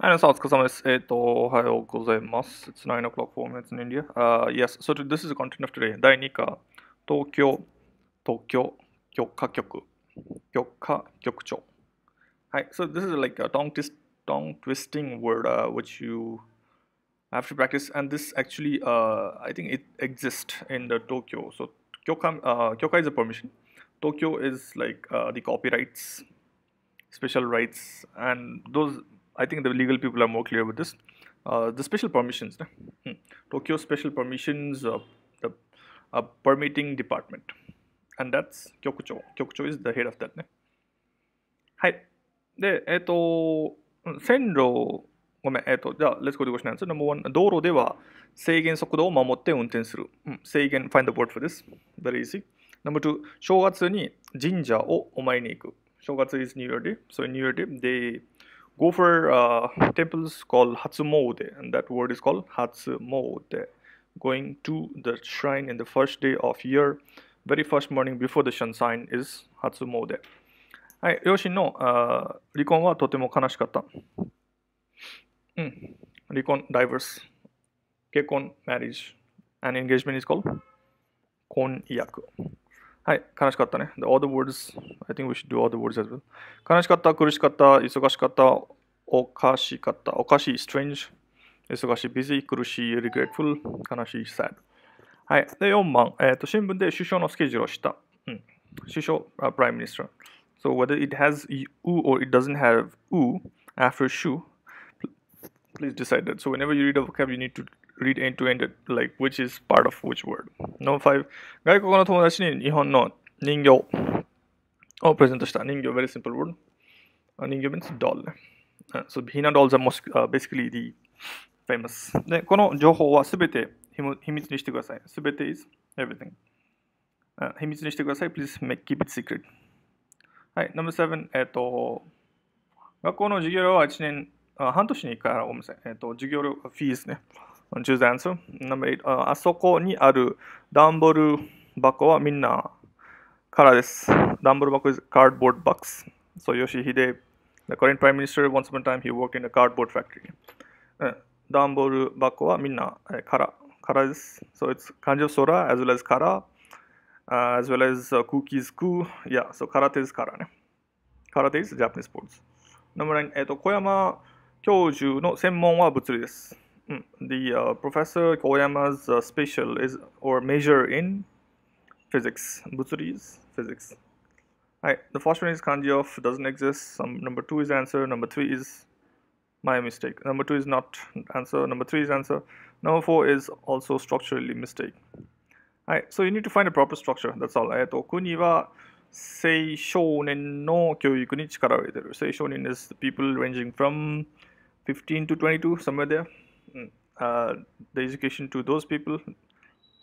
Hi, Ms. It's Ohayo gozaimasu. It's 9 o'clock, 4 minutes in India. Uh, yes, so this is the content of today. Dainika Tokyo Tokkyo Kyoka Kyoku Kyoka Kyokucho. Hi, so this is like a tongue, twist, tongue twisting word、uh, which you have to practice. And this actually, uh, I think it exists in the Tokyo. So, Kyoka, uh, Kyoka is a permission. Tokkyo is like uh, the copyrights, special rights, and those I think the legal people are more clear with this. Uh, the special permissions, ne? Hmm. Tokyo special permissions, uh, the uh, permitting department, and that's Kyokucho. Kyokucho is the head of that. ねはい。で、えっ、と、うん線路、ごめん、えっ、と、じゃあ、Let's go to question answer. Number one, 道路では制限速度を守って運転する。うん、制限、find the word for this. Very easy. Number two, 正月に神社をお参りに行く。正月 is New Year Day. So in New Year Day, they go for uh, temples called Hatsumode, and that word is called Hatsumode. Going to the shrine in the first day of year, very first morning before the sun sign is Hatsumode. はい、両親のあー離婚はとても悲しかった。うん、離婚、divorce。結婚、marriage。and engagement is called 婚約。 はい、悲しかったね。The all the words, I think we should do all the words as well. 悲しかった、苦しかった、忙しかった、おかしかった、おかしい、strange、忙しい、busy、苦しい、regretful、悲しい、sad。はい。で、4番、えっ、と、新聞で首相のスケジュールをした。うん。首相、uh, prime minister。So whether it has u or it doesn't have u after shu, pl- please decide that. So whenever you read a vocab, you need to read end to end, like which is part of which word. Number five, 外国の友達に日本の人形をプレゼントした。人形、very simple word. あ人形 means doll. あ So Hina dolls are most, uh, basically the famous. で、この情報はすべて秘密秘密にしてください。すべて is everything. あ秘密にしてください。Please make, keep it secret. はい、ナンバー7、えっ、と、学校の授業料は1年、あ半年に1回払う。ごめんなさい。えっ、と、授業料、フィーズね。Choose the answer. Number 8、ああそこにある段ボール箱はみんな空です。段ボール箱 is cardboard box. So Yoshihide, the current prime minister, once upon a time he worked in a cardboard factory. うん段ボール箱はみんなえー空。空です。So it's 漢字 of Sora as well as 空。uh, as well as uh, cookies ku yeah so karate is kara ね karate is Japanese sports number nine えっと小山教授の専門は物理です、the、uh, professor Koyama's、uh, special is or major in physics 物理 is physics はい the first one is kanji of doesn't exist some number two is answer number three is my mistake number two is not answer number three is answer number four is also structurally mistake はい、so you need to find a proper structure. That's all. えっと、国は青少年の教育に力を入れてる。青少年 is the people ranging from 15 to 22, somewhere there. うん、uh, the education to those people.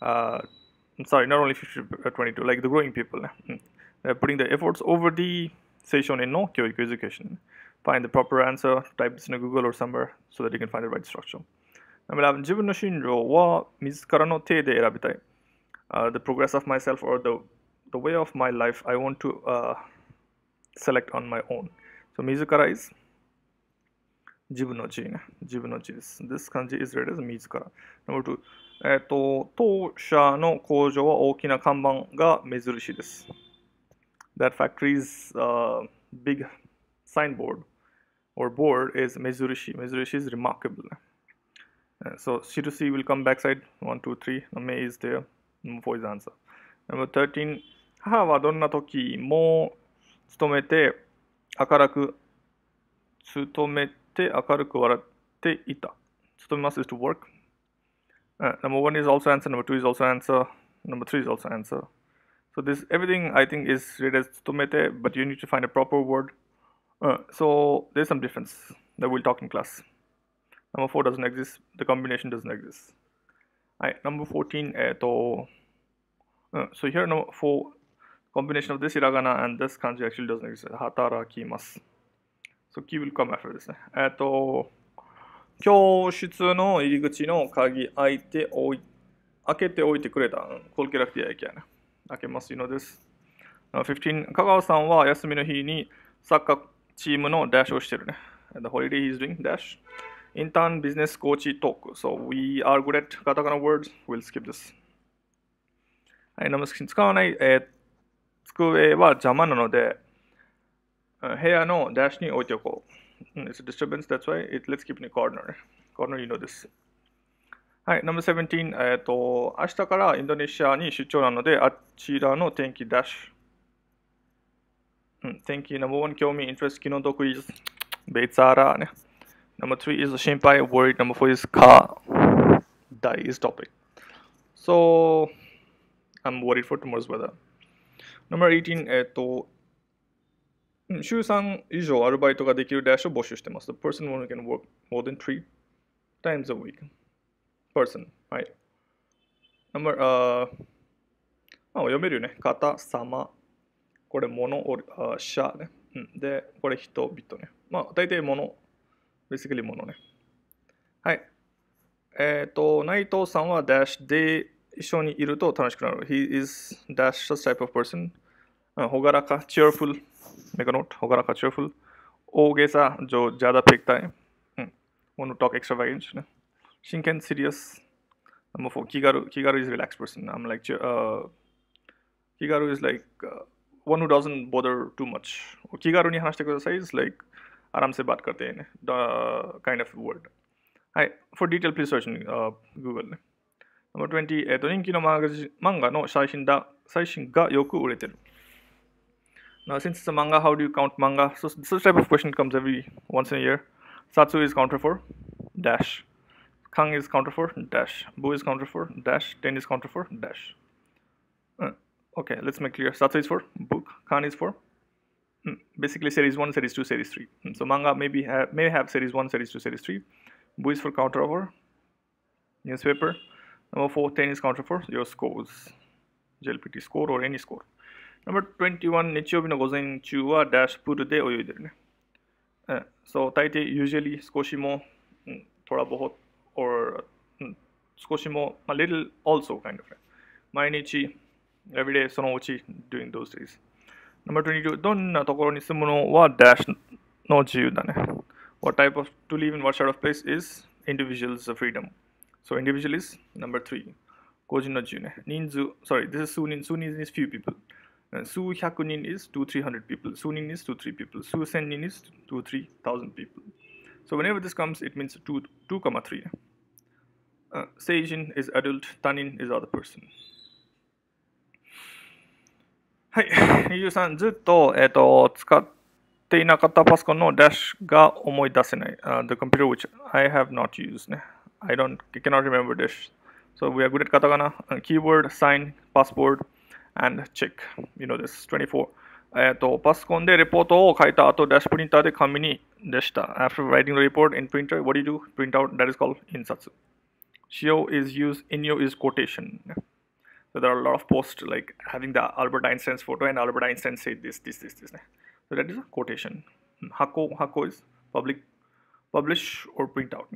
Uh, I'm sorry, not only 15 to 22, like the growing people. ね。うん They're putting the efforts over the 青少年の教育 education. Find the proper answer, type this in a Google or somewhere so that you can find the right structure. 自分の進路は自らの手で選びたい。uh, the progress of myself or the the way of my life I want to uh, select on my own. So 自ら is 自分の字ね。自分の字です。This 漢字 is read as 自ら。Number two. えっと、当社の工場は大きな看板が目印です。That factory's、uh, big signboard or board is 目印。目印 is remarkable. Uh, so 印 will come backside. One, two, three. May is there. Number four is answer. Number 13. 母はどんな時も勤めて明るく勤めて明るく笑っていた。勤めます is to work. Uh, number one is also answer. Number two is also answer. Number three is also answer. So this everything I think is read as 勤めて but you need to find a proper word. Uh, so there's some difference that we'll talk in class. Number four doesn't exist. The combination doesn't exist. はい、number 14、えっ、と、うん、so here no for combination of this hiragana and this kanji actually doesn't exist. 働きます。 時。教室の入り口の鍵開いておい。開けておいてくれた。開けます。かがわさんは休みの日にサッカーチームの。インタービジネスコーチトーク。はい、ナムスキ使わない、えー、机は邪魔なので、部屋のダッシュに置いておこう。It's a disturbance, that's why it, let's keep in a corner. Corner, you know this. はい、ナム17、えっ、ー、と、明日からインドネシアに出張なので、あちらの天気ダッシュ。うん、天気、ナンバーワン、興味、イントレスト、気の毒 is ベイツァーラーね。Number three is 心配、worried. Number four is car. Die is topic. So, I'm worried for tomorrow's weather. Number 18, えっ、ー、と、 週3以上アルバイトができるダッシュを募集してます。The person who can work more than three times a week. Person. はい。Number, あまあ、読めるよね。方、様。これ、物、あ社ね。うん。で、これ、人々ね。まあ、大体物。basically 物ね。はい。えっ、ー、と、内藤さんはダッシュで一緒にいると楽しくなる。He is dash the type of person. ほがらか、cheerful. Make a note. ほがらか、cheerful. 大げさ、जो ज़्यादा फेंकता है. Want to talk extravagant. ね。真剣、serious. Number four, Kigaru. Kigaru is a relaxed person. I'm like, uh, Kigaru is like uh, one who doesn't bother too much. Kigaru に話してください is like アラムせバッカテね。The kind of word. はい。For detail, please search in、uh, Google ね。Number 20、えっ、ー、と、人気のマガジ漫画の最新だ最新がよく売れてる。 Now, since it's a manga, how do you count manga? So, this type of question comes every once in a year. Satsu is counter for dash. Kang is counter for dash. Bu is counter for dash. Ten is counter for dash. Uh, okay, let's make clear. Satsu is for book. Khan is for mm, basically series 1, series 2, series 3. Mm, so manga maybe have, may have series 1, series 2, series 3. Bu is for counter over newspaper. Number 4, 10 is counter for your scores. JLPT score or any score Number 21, 日曜日の午前中はダッシュプールで泳いでるね。Uh, so 大抵 usually 少しも、うん、トラボホ or、うん、少しも、まあ、little also kind of ね。毎日 everyday そのうち during those days。Number 22, どんなところに住むのはダッシュの自由だね。What type of to live in what sort of place is individual's freedom. So individual is number 3. 個人の自由ね。人数、sorry, this is 数人、数人 is few people. 数百人 is 2 300 people. 数人 is 2 3 people. 数千人 is 2 3000 people. So whenever this comes, it means 2, 2 comma 3. Uh, Seijin is adult, Tanin is other person. はい、ゆうさん、ずっと,、えー、と使っていなかったパソコンのダッシュが思い出せない。Uh, the computer which I have not used ね。I don't, I cannot remember this. So we are good at katakana. Uh, keyword, sign, password, and check. You know this, 24. えっと、パソコンでレポートを書いた後、ダッシュプリンターで紙にでした。After writing the report in printer, what do you do? Print out, that is called 印刷。Shio is used, inyo is quotation. So there are a lot of posts like having the Albert Einstein's photo and Albert Einstein said this, this, this, this. So that is a quotation. Hako, hako is public, publish or print out.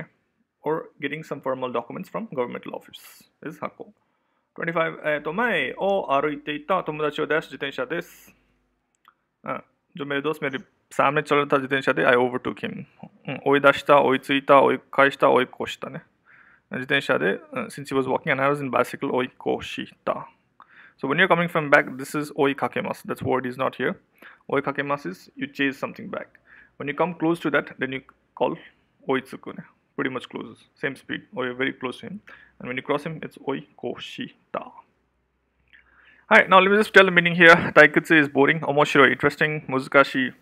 Or getting some formal documents from governmental office is hako. 25、えっ、ー、と、前を歩いていた友達を出し自転車です。うん。जो मेरे दोस्त मेरे सामने चल रहा था自転車で I overtook him、うん、追い出した追いついた追い返した追い越したね自転車で、uh, since he was walking and I was in bicycle 追い越した So when you're coming from back this is 追いかけます That word is not here 追いかけます is you chase something back When you come close to that then you call 追いつくね Pretty much close same speed or you're very close to him and when you cross him it's oikoshita Alright, now let me just tell the meaning here. Taikutsu is boring, omoshiro interesting, muzukashi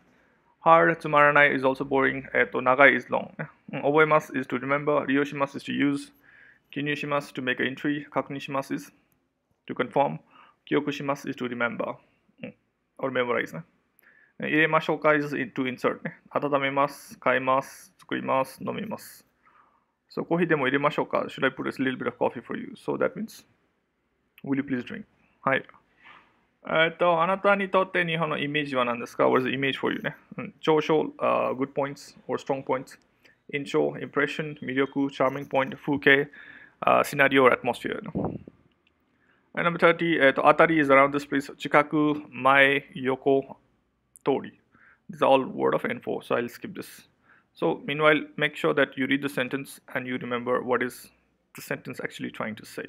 hard, tsumaranai is also boring, eto nagai is long. Mm, Oboemasu is to remember, ryoshimasu is to use, kinyushimasu to make an entry, kakunishimasu is to confirm, kyokushimasu is to remember. Mm, or memorize. Iremashoukai is to insert, atadamemasu, kaimasu, tsukurimasu, nomimasu. So, kohi demo mo iremashou ka? Should I put a little bit of coffee for you? So that means, will you please drink? Hi. はい。えっと、あなたにとって日本のイメージは何ですか uh, ?What is the image for you ね。長所、uh, hmm. good points or strong points. Incho, impression, mioriku, charming points、印象、impression、魅力、charming point、風景、uh, scenario or atmosphere、ね。And number 30, Atari is around this place. Chikaku, mai, yoko, tori. place。近く、前、横、通り。These are all word of info, so I'll skip this. So meanwhile, make sure that you read the sentence and you remember what is the sentence actually trying to say.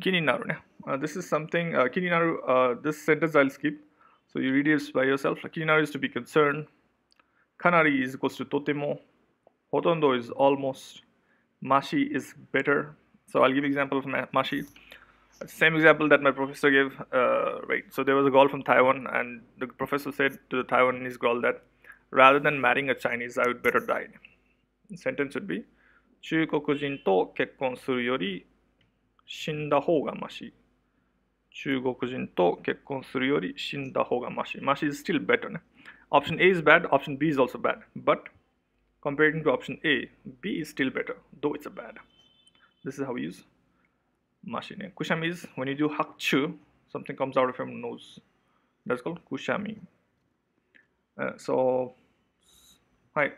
Kininaru, uh, this is something, uh, kininaru, uh, this sentence I'll skip. So you read it by yourself. Kininaru is to be concerned. Kanari is equals to totemo. Hotondo is almost. Mashi is better. So I'll give example of Mashi. Same example that my professor gave, uh, right? So there was a girl from Taiwan and the professor said to the Taiwanese girl that rather than marrying a Chinese, I would better die. The sentence would be 中国人と結婚するより死んだ方がまし。中国人と結婚するより死んだ方がまし。まし is still better ね。Option A is bad, option B is also bad. But comparing to option A, B is still better, though it's a bad. This is how we use mashi. Ne. Kushami is when you do hakchu, something comes out of your nose. That's called kushami. Uh, so, hi,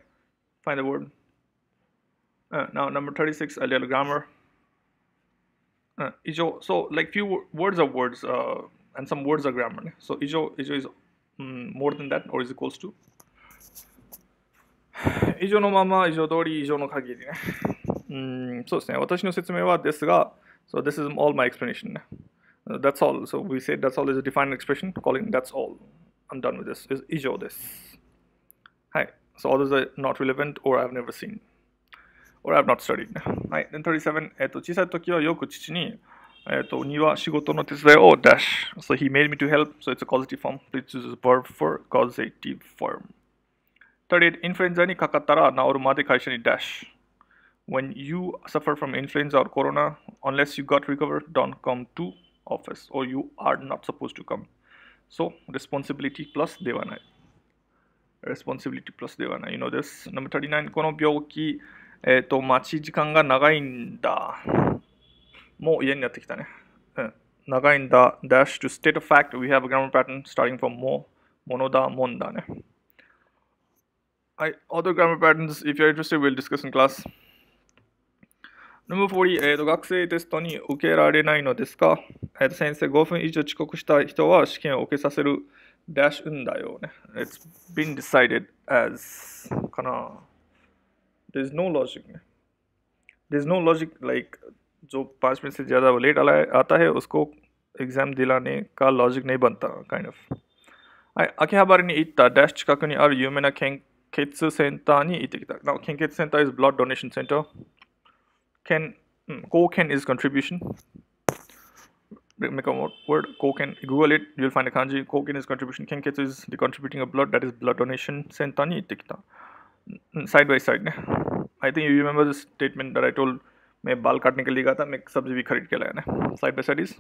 find the word. Uh, now number 36, a little grammar. Uh, ijo, so like few words are words uh, and some words are grammar. So ijo, ijo is um, more than that or is equals to 以上のまま、以上通り、以上の限りね。うん、そうですね。私の説明はですが、so this is all my explanation. Uh, that's all. So we say that's all is a defined expression, calling that's all. I'm done with this. Is 以上です。 はい。So others are not relevant or I've never seen. or I've not studied. はい。Then 37、えっ、と、小さい時はよく父に、えっ、と、庭、仕事の手伝いを dash. So he made me to help. So it's a causative form. Please use a verb for causative form. 38. インフルエンザにかかったら治るまで会社に dash. When you suffer from influenza or corona, unless you got recovered, don't come to office or you are not supposed to come. So, responsibility plus ではない。 Responsibility plus ではない。You know this. Number 39. この病気、えっ、ー、と、待ち時間が長いんだ。もう家になってきたね。うん。長いんだ。dash to state a fact. We have a grammar pattern starting from も、ものだ、もんだね。はい。other grammar patterns, if you're interested, we'll discuss in class. Number 40、えーと、学生テストに受けられないのですか、えーと、先生、5分以上遅刻した人は試験を受けさせる ダッシュんだよね。It's been decided as かな。There's no logic ね。There's no logic like जो पाँच minute से ज़्यादा late आता है उसको exam दिलाने का logic नहीं बनता kind of はい、秋葉原に行ったダッシュ近くにある有名な献血センターに行ってきた。Now, 献血センター is blood donation center. Ken, mm, Ken is contribution. Make a word, Ken. Google it, you'll find a kanji. Ken is contribution. Kenketsu is the contributing of blood, that is blood donation. Senta ni itte Side by side. I think you remember the statement that I told मैं बाल काटने के लिए गया था मैं सब्जी भी खरीद के लाया ना साइड बाय साइड इज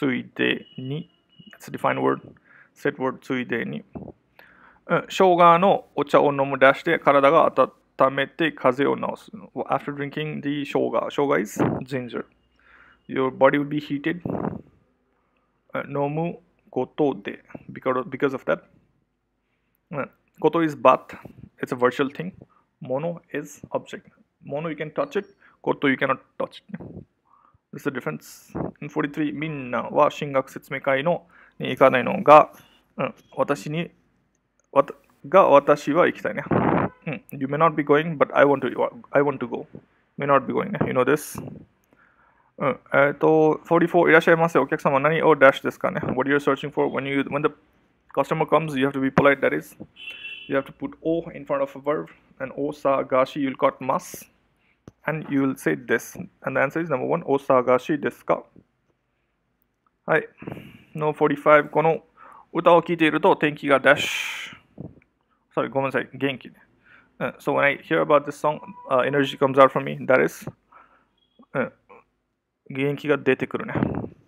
सुईदे नी it's a defined word set word ついでに、うん、生姜のお茶を飲む出して体が当たっ温めて風邪を治す。After drinking the shoga, shoga is ginger. Your body will be heated. Uh, 飲むことで because, because of that. Uh, koto is bath. It's a virtual thing. Mono is object. Mono you can touch it. Koto you cannot touch it. This is the difference. In 43, みんなは進学説明会のに行かないのが、うん、私に、わたが私は行きたいね。Hmm, you may not be going, but I want to. I want to go. May not be going. You know this. うん、えっ、ー、と、44いらっしゃいませ。お客様何をダッシュですかね ?What you're searching for when you when the customer comes, you have to be polite. That is, you have to put O in front of a verb and osagashi you'll got mas and you will say this. And the answer is number one, osagashi desu ka? はい。No 45この歌を聴いていると天気がダッシュ。sorry ごめんなさい。元気ね。Uh, so when I hear about this song, uh, energy comes out from me. That is, uh, 元気が出てくるね。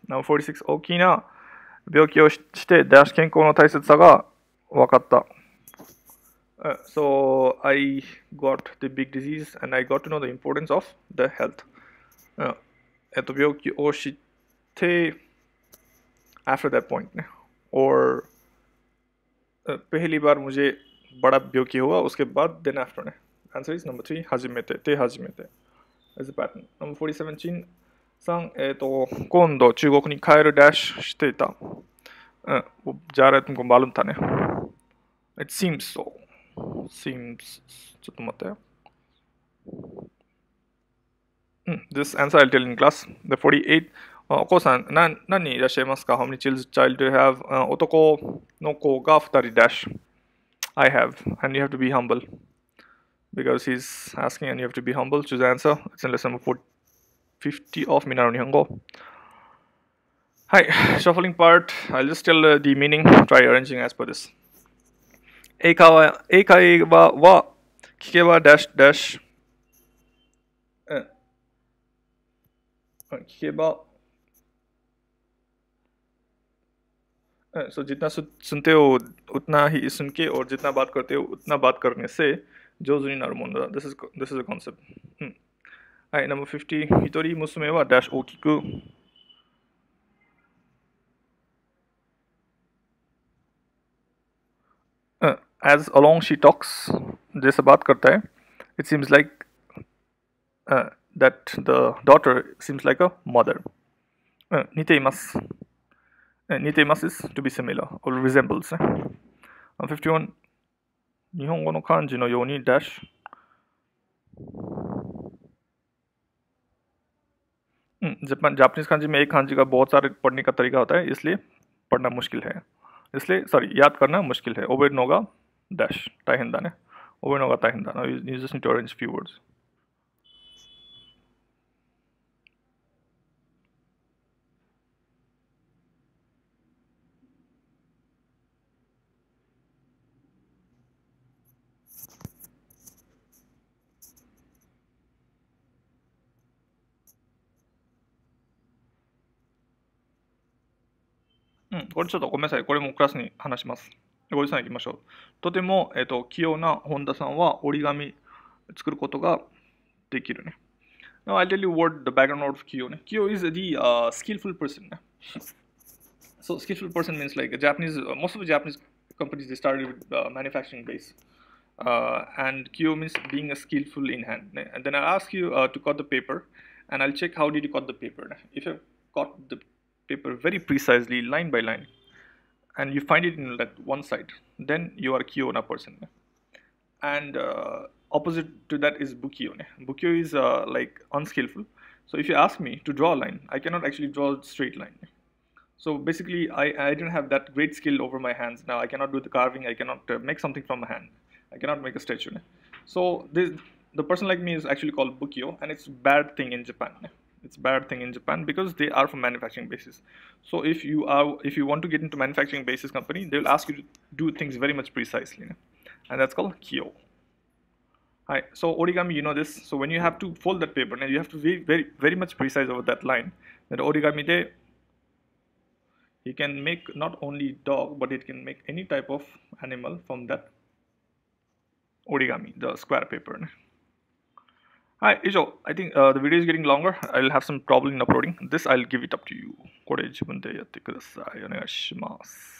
46、大きな病気をして、ダシ健康の大切さが分かった。Uh, so I got the big disease and I got to know the importance of the health. Uh, えっと、病気を知って、after that point ね。और पहली बार मुझे बड़ा ब्योकी हुआ トね。answer is number three。初め number three हाजिम में थे ते हाजिम ン3、えっ、ー、と、今度中国に帰るダッシュしていた。うん、じゃあ、もうマルンタね。It seems so. Seems. ちょっと待って。うん、This answer I'll tell in class. The 48. お子さん、何何人いらっしゃいますか ?How many children child do you have?、Uh, 男の子が2人ダッシュ。I have. And you have to be humble. Because he's asking and you have to be humble. Choose answer. It's in lesson 40. 50 of Minaro Nihongo. Hi, shuffling part, I'll just tell uh, the meaning, try arranging as per this. Eikai wa, eikai wa, wa dash dash. Uh, so जितना सुनते हो उतना ही सुन के और जितना बात करते हो उतना बात करने से जो जुनी नारमोन this is this is a concept はい、ナンバー50、一人娘はダッシュ大きく Uh, as along she talks जैसे बात करता है it seems like uh, that the daughter seems like a mother、uh, 似ています似ています is to be similar or resembles ね。51日本語の漢字のように dash Japanese kanji में एक खांजी का बहुत सारे पढ़ने का तरीका होता है, इसलिए पढ़ना मुश्किल है। इसलिए सॉरी याद करना मुश्किल है। ओबे नोगा डैश ताहिंदा ने ओबे नोगा ताहिंदा you just need to arrange few wordsこれちょっとごめんなさい。これもクラスに話します。ごじさん行きましょう。とても、えーと、器用な本田さんは折り紙作ることができるね。Now I'll tell you what the background of Kyo. Kyo is the uh, skillful person. So skillful person means like a Japanese, uh, most of the Japanese companies they started with uh, manufacturing base. Uh, and Kyo means being a skillful in hand. And then I'll ask you uh, to cut the paper and I'll check how did you cut the paper. If you cut the paper very precisely line by line. And you find it in that one side. Then you are a person. And uh, opposite to that is bukio bukio is uh, like unskillful. So if you ask me to draw a line i cannot actually draw a straight line. So basically I, I didn't have that great skill over my hands. Now i cannot do the carving. I cannot uh, make something from my hand. I cannot make a statue. So this the person like me is actually called bukio and it's bad thing in japan it's a bad thing in Japan because they are from manufacturing basis. So if you are if you want to get into manufacturing basis company, they will ask you to do things very much precisely, and that's called kyo. Hi, so origami, you know this. So when you have to fold that paper, and you have to be very very much precise over that line. That origami de he can make not only dog, but it can make any type of animal from that origami, the square paper. Hi, Ijo. I think uh, the video is getting longer. I'll have some trouble in uploading. This I'll give it up to you. これ自分でやってください。お願いします。